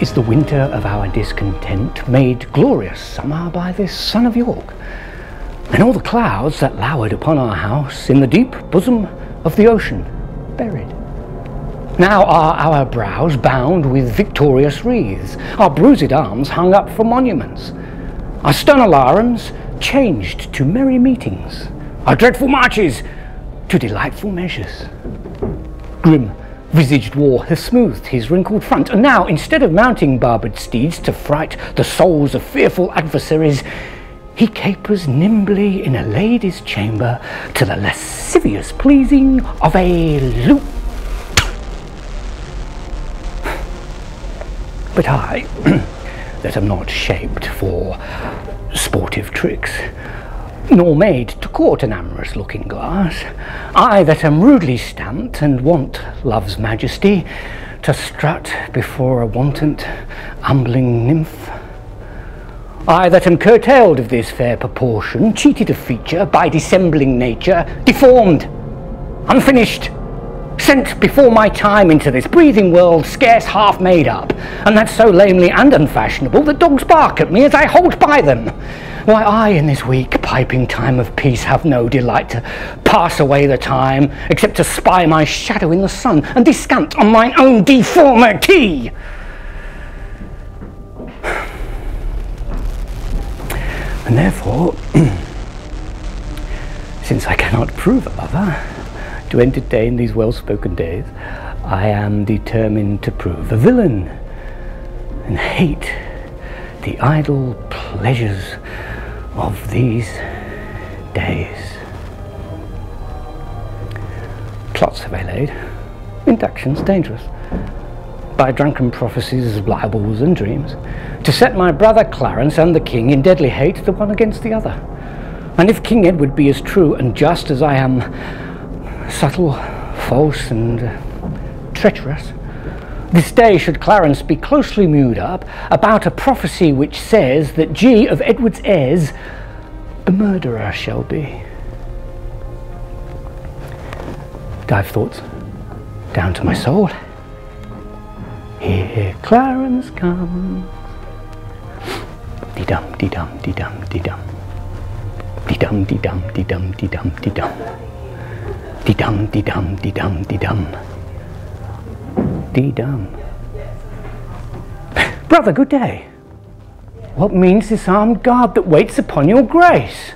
is the winter of our discontent made glorious somehow by this sun of York, and all the clouds that lowered upon our house in the deep bosom of the ocean buried. Now are our brows bound with victorious wreaths, our bruised arms hung up for monuments, our stern alarums changed to merry meetings, our dreadful marches to delightful measures. Grim visaged war has smoothed his wrinkled front, and now, instead of mounting barbed steeds to fright the souls of fearful adversaries, he capers nimbly in a lady's chamber to the lascivious pleasing of a lute. But I, that am not shaped for sportive tricks, nor made to court an amorous looking glass. I that am rudely stamped and want love's majesty to strut before a wanton, humbling nymph. I that am curtailed of this fair proportion, cheated of feature by dissembling nature, deformed, unfinished, sent before my time into this breathing world scarce half made up, and that so lamely and unfashionable that dogs bark at me as I halt by them. Why, I in this weak piping time of peace have no delight to pass away the time, except to spy my shadow in the sun and descant on mine own deformity. And therefore, since I cannot prove lover, to entertain these well-spoken days, I am determined to prove a villain and hate the idle pleasures of these days. Plots have I laid, inductions dangerous, by drunken prophecies, libels, and dreams, to set my brother Clarence and the king in deadly hate the one against the other. And if King Edward be as true and just as I am subtle, false, and treacherous, this day should Clarence be closely mewed up about a prophecy which says that G of Edward's heirs a murderer shall be. Dive thoughts down to my soul. Here Clarence comes. Dee dum, dee dum, dee dum, dee dum. Dee dum, dee dum, dee dum, dee dum, dee dum. Dee dum, dee dum, dee dum, dee dum. Dee dum. Brother, good day. What means this armed guard that waits upon your grace?